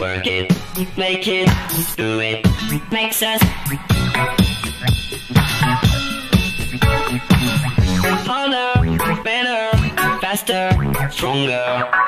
Work it, make it, do it, makes us harder, better, faster, stronger.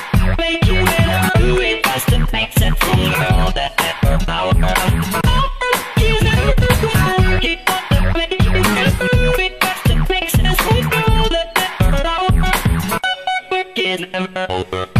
is never over.